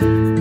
Bye.